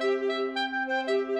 Música